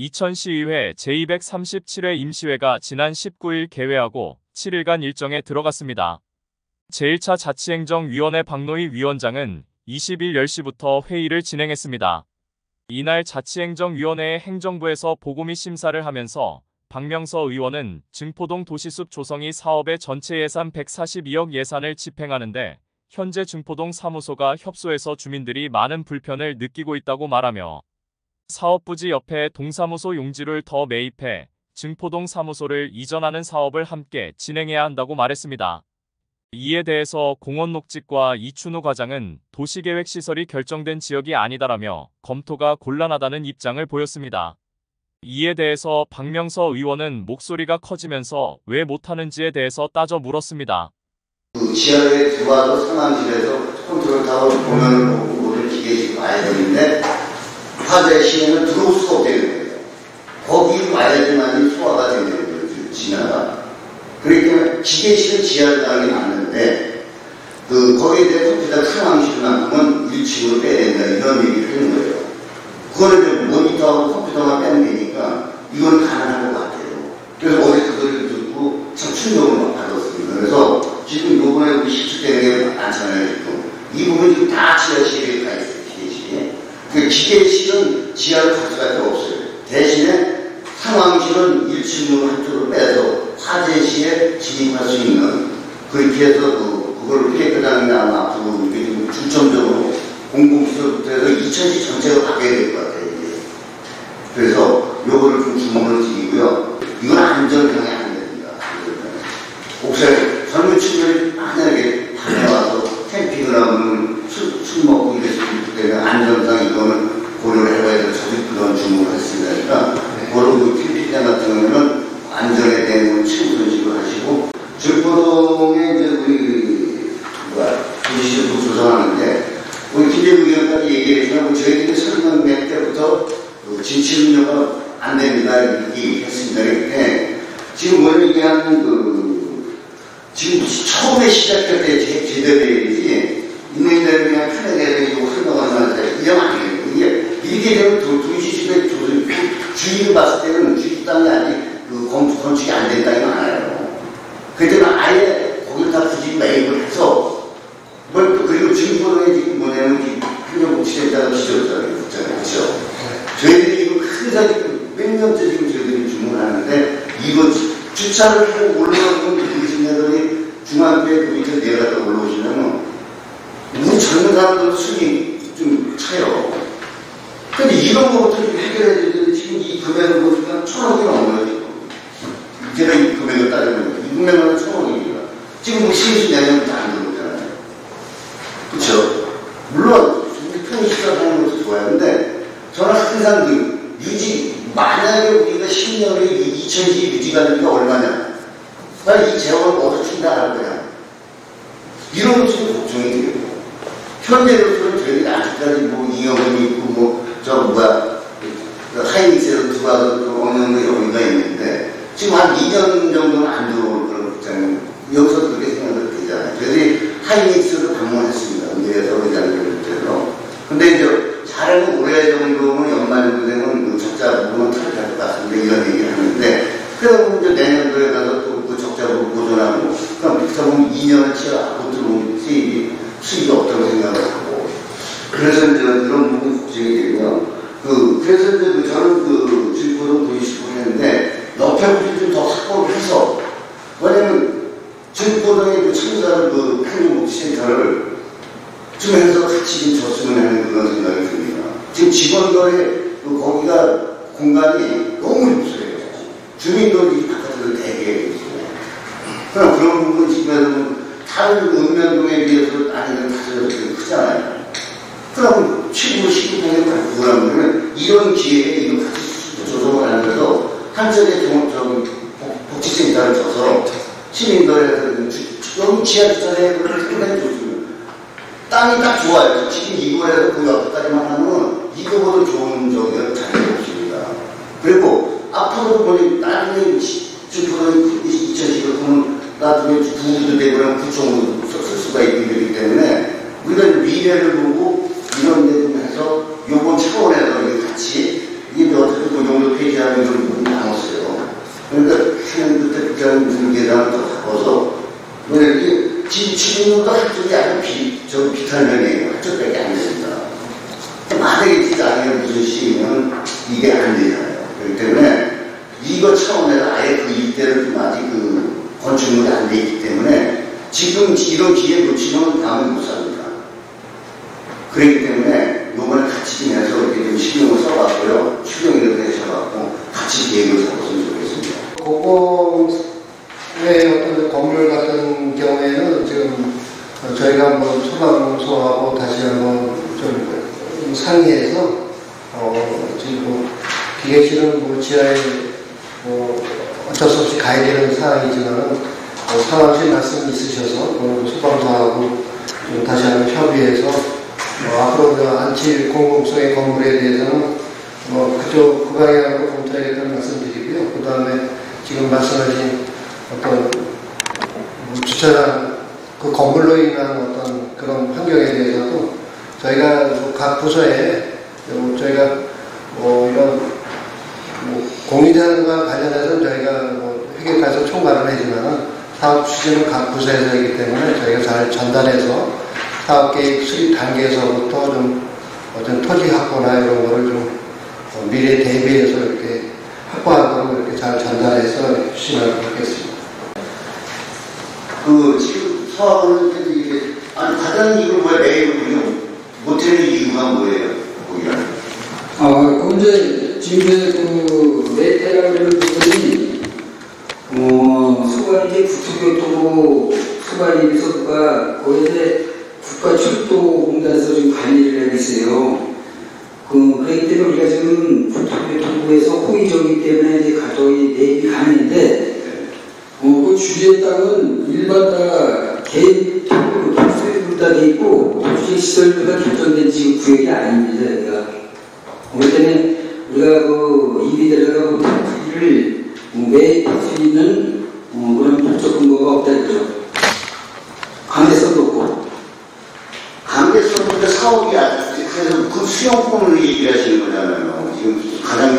이천시의회 제237회 임시회가 지난 19일 개회하고 7일간 일정에 들어갔습니다. 제1차 자치행정위원회 박노희 위원장은 20일 10시부터 회의를 진행했습니다. 이날 자치행정위원회의 행정부에서 보고 및 심사를 하면서 박명서 의원은 증포동 도시숲 조성이 사업의 전체 예산 142억 예산을 집행하는데 현재 증포동 사무소가 협소해서 주민들이 많은 불편을 느끼고 있다고 말하며 사업부지 옆에 동사무소 용지를 더 매입해 증포동 사무소를 이전하는 사업을 함께 진행해야 한다고 말했습니다. 이에 대해서 공원 녹지과 이춘우 과장은 도시계획 시설이 결정된 지역이 아니다라며 검토가 곤란하다는 입장을 보였습니다. 이에 대해서 박명서 의원은 목소리가 커지면서 왜 못하는지에 대해서 따져 물었습니다. 그 지하에 들어와서 상황실에서 컨트롤 타워 보면을 보고 모든 기계식 와야 되는데 화재 시에는 들어올 수가 없게 되는 거예요. 거기 와야지만이 소화가 되는 거예요. 진화가. 그러니까 기계실은 지하를 가는 게 맞는데 그 거기에 대해서 컴퓨터 상황실만큼은 1층으로 빼야 된다 이런 얘기를 하는 거예요. 그거를 좀 모니터하고 컴퓨터만 빼면 되니까 이건 가능한 것 같아요. 그래서 어제 그거를 듣고 참 충격을 막 받았습니다. 그래서 지금 요번에 우리 시축되는 게 많잖아요, 지금. 이 부분 지금 다 지하실에 가 있어요, 기계실에. 그 기계실은 지하로 갈 수밖에 없어요. 대신에 상황실은 1층으로 한쪽으로 빼서 시에 진입할 수 있는 그렇게 해서 그, 그걸 아마 앞으로 이렇게 좀 중점적으로 공공시설부터 해서 2000시 전체가 바뀌어야 될 것 같아요, 이게. 그래서 요거를 좀 주문을 드리고요. 이건 안전상에 안 됩니다. 옥상에 젊은 친구들이 만약에 밤에 와서 캠핑을 하면 술, 술 먹고 이랬을 때는 안전상 이거는 고려를 해봐야 돼서 저도 그런 주문을 했습니다. 그러니까 그런 그 캠핑장 같은 경우는 안전에 대한 최우선식으로 하시고 증포동에 이제 우리 뭐야 도시를 조성하는데 우리 김재우 의원까지 얘기했지만 뭐 저희들이 설명 몇 때부터 그 진치음료가 안 됩니다 이렇게 얘기했습니다. 그런데 지금 뭐 얘기하는 그 지금 처음에 시작할 때 제, 제대로 있는 대로 그냥 편하게 이거 흘러가는 건데 이게 아니에요. 이게 이렇게 되면 도, 도시집의 주인을 봤을 때는 주인 땅이 아니 그 건, 건축이 안 된다는 게 많아요. 그때는 아예 거기를 다 굳이 매입을 해서 뭘 또 그리고 증거에 지금 뭐냐면 지금 행정복지센터가 지졌잖아요. 그렇죠? 저희들이 이거 항상 몇 년째 지금 저희들이 주문하는데 이거 하고 올라가면 우리 친구들이 중학교에 그 밑에 내려갔다 올라오시면 우리 젊은 사람들 수익이 좀 차요. 근데 이런 거부터 좀 해결해야 되는데 지금 이 금액을 보니까 천 원이 넘어요. 지금. 제가 이 금액을 따지면 이 금액은 천 원입니다. 지금 뭐 신수 내년부터 안 들어오잖아요. 그렇죠? 물론 우리 편의시설 하는 것도 좋아요. 근데 저는 항상 그 유지 만약에 우리가 10년에 2000시 유지가 되니까 얼마냐? 나이 재원을 어디서 충당할 거냐? 이런 것이 걱정이 돼요. 현재로서는 저희가 아직까지 뭐 이영원이 있고 뭐 저 뭐야 하이닉스에서 들어와서 그 어느 정도 여기가 있는데 지금 한 2년 정도는 안 들어올 그런 입장은 여기서 그렇게 생각을 되잖아요. 저희들이 하이닉스를 방문했습니다. 은혜에서 의장님을 때로. 근데 이제 잘하면 올해 정도는 연말 정도 되면 그 적자 부분은 털어갈 것 같습니다. 이런 얘기를 하는데 그러고 이제 내년도에 가서 또 그 적자 부분 보존하고 그럼 그렇게 보면 2년을 치러하고 들어온 수입이 수입이 없다고 생각을 하고 그래서 이제 이런 부분 걱정이 되고요. 그 그래서 이제 그 저는 그 질문을 보이시고 했는데 옆에 좀더 확보를 해서 왜냐면 질보동의 그 청사를 그 행정복지센터를 좀 해서 같이 좀 줬으면 하는 그런 생각이 듭니다. 지금 직원들의 그 거기가 공간이 너무 협소해요. 주민들이 바깥에서 대기해 있어요. 그럼 그런 부분 집에서는 다른 읍면동에 비해서 아니면 다들 크잖아요. 그럼 친구 시구동에 그러면 이런 기회에 같이 조성을 하면서 한쪽에 복지센터를 줘서 시민들의 여기 지하철에 상당히 좋습니다. 땅이 딱 좋아요. 지금 이거에서 그 옆까지만 하면 이거보다 좋은 저기가 자리가 없습니다. 그리고 앞으로 보니 나중에 지금 2010을 보면 나중에 부부도 되고 구청도 쓸 수가 있기 때문에 우리가 미래를 보고 이런 데 좀 해서 요번 차원에서 같이 이게 어쨌든 그 정도 페이지 된다네요. 한쪽밖에 안 됩니다. 만약에 디자인에 무슨 시 이게 안 되잖아요. 그렇기 때문에 이거 차원에서 아예 그 일대를 좀 아직 그 건축물이 안 돼 있기 때문에 지금 이런 기회 놓치면 다음에 못 삽니다. 그렇기 때문에 요번에 같이 좀 해서 이렇게 좀 신경을 써봤고요. 추경이라도 해셔갖고 같이 계획을 잡았으면 좋겠습니다. 고공의 어떤 건물 같은 경우에는 지금 저희가 뭐 소방서하고 다시 한번 좀 상의해서 뭐 기계실은 뭐 지하에 뭐 어쩔 수 없이 가야 되는 상황이지만은 뭐 상황실 말씀 있으셔서 뭐 소방서하고 좀 다시 한번 협의해서 뭐 앞으로 그 안칠 공공성의 건물에 대해서는 뭐 그쪽 그 방향으로 검토하겠다는 말씀드리고요. 그 다음에 지금 말씀하신 어떤 뭐 주차장 그 건물로 인한 어떤 그런 환경에 대해서도 저희가 뭐각 부서에 뭐 저희가 뭐 이런 뭐 공유자과 관련해서는 저희가 뭐 회계과에서 총괄을 하지만은 사업 추진은 각 부서에서 하기 때문에 저희가 잘 전달해서 사업 계획 수립 단계에서부터 좀 어떤 토지 확보나 이런 거를 좀 어, 미래 대비해서 이렇게 확보하도록 이렇게 잘 전달해서 주시면 좋겠습니다. 그 지금 계속 이게 아니 이걸 왜 매일 못하는 이유가 뭐예요? 거기가 아, 그 이제 지금 이제 그 하는 부분이 어, 수관 이제 국토교토부 수관이 비서부가 거기 이제 국가철도공단에서 지금 관리를 하고 있어요. 그, 그렇기 때문에 우리가 지금 국토교토부에서 호의적이기 때문에 이제 가족이 내입이 가능한데 어, 그 주위의 땅은 일반 다 개인 토지로 돼 있고 도시 시설보다 결정된 지금 구역이 아닙니다. 그렇기 때문에 우리가 그 입이 들어가고 토지를 매입할 수 있는 어, 그런 법적 근거가 없다 이거죠. 강제성도 없고. 강제성부터 사업이 아직 그래서 그 수용권을 얘기하시는 거잖아요. 지금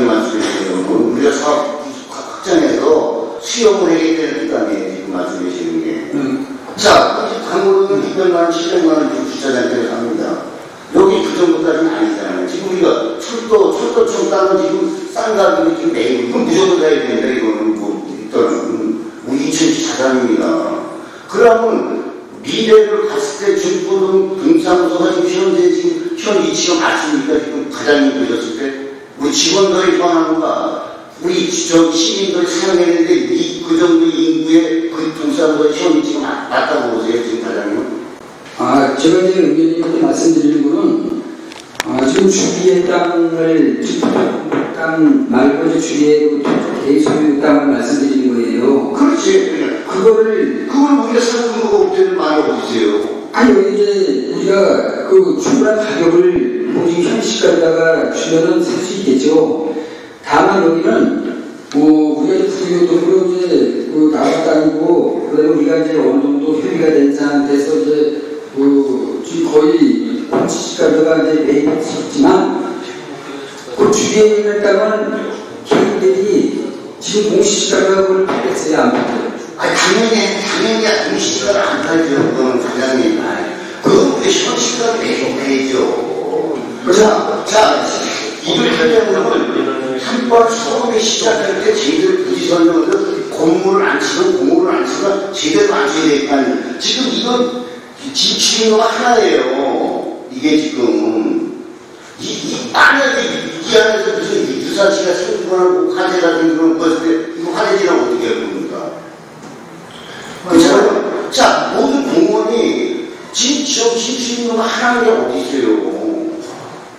말씀하시는 거 우리가 사업 확장해서 수용을 해야 되는 거 아니에요. 지금 말씀하시는 게. 음, 자, 광고는 600만 원, 700만 원 주차장에서 합니다. 여기 그 정도까지는 아니잖아요. 지금 우리가 철도, 철도청 땅은 지금 싼 가격이 지금 내고, 이건 무조건 가야 된다. 이거는 뭐, 일단은, 우리 이천시 자산입니다. 그러면 미래를 봤을 때 중부는 등산소가 지금 현재 지금 현 위치가 맞습니까? 지금 과장님 보셨을 때? 우리 직원들이 변하는가? 우리 저 시민들이 사용했는데 이, 그 정도 인구의 그 등산소의 현 위치가 맞, 맞다고 보세요, 지금 과장님은? 아, 제가 이제 의원님한테 말씀드리는 거는, 아, 지금 주위의 땅을, 땅 말고 이제 주위의 그 대소유 땅을 말씀드리는 거예요. 그렇지. 그거를, 그걸 우리가 사는 거가 없대는 말이 어디세요? 아니, 여기 이제 우리가 그 충분한 가격을 뭐 지금 현시가에다가 주면은 살 수 있겠죠. 다만 여기는, 뭐, 우리가 부교통으로 이제 그 나라 땅이고, 그다음에 우리가 이제 어느 정도 협의가 된 상태에서 이제 그 지금 거의 공시지가가 이제 매입할 수 있지만 그 주위에 있는 땅은 개인들이 지금 공시지가가 그걸 받겠어요 안? 아니, 당연히, 당연히 공시지가를 안 팔죠. 과장님. 아니, 그건 우리 현시가 매입해야죠. 자, 자, 이걸 하려면 한번 처음에 시작할 때 제대로 부지 설명을 공물을 안 치면 공물을 안 치면 제대로 안 쳐야 아니에요. 지금 이건 지치는 거 하나예요. 이게 지금. 이, 이, 만약에 안에서 무슨 유사시가 생존하고 화재라든지 그런 때, 이거 화재지랑 어떻게 할 겁니까? 그렇잖아요. 자, 모든 지금 지역 힘쓰는 거 하나는 게 어디 있어요?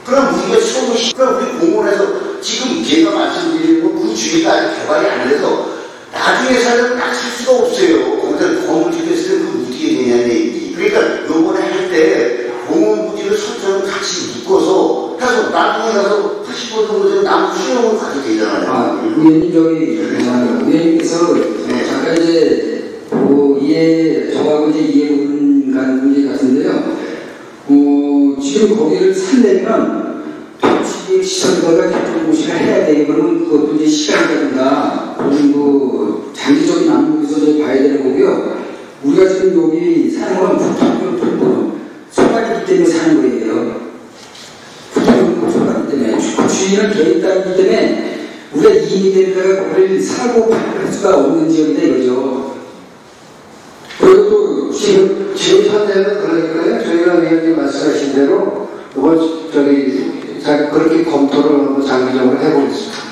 그럼 우리가 처음에, 시- 그럼 우리 공무원에서 지금 제가 말씀드리는 거그 주위가 개발이 안 돼서 나중에 살면 딱살 수가 없어요. 거기다 건물 짓겠을 때 그거 어떻게 되냐는 얘기. 그러니까 요번에 할 때 공원부지를 설정을 같이 묶어서 해서 나중에 가서 80% 정도 나무 수용을 가도 되잖아요. 아, 의원님 저기 아, 의원님께서 네. 잠깐 이제 뭐 이해 저하고 이제 이해 부분 간 문제 같은데요. 어, 지금 거기를 살려면 도시 시설과가 협조 공시를 해야 되고 그러면 그것도 이제 시간이 된다. 그리고 뭐 장기적인 안목에서 봐야 되는 거고요. 우리가 지금 여기 사는 건 북한군 돌고 소관이기 때문에 사는 거예요. 부동산 소관 때문에 주- 주인은 개인 땅이기 때문에 우리가 이익이 되다가 그걸 사고 팔 수가 없는 지역이다 이거죠. 그리고 또 지금, 지금 현재는 그러니까요. 저희가 위원님 말씀하신 대로, 이거 저기, 자- 그렇게 검토를 한번 장기적으로 해보겠습니다.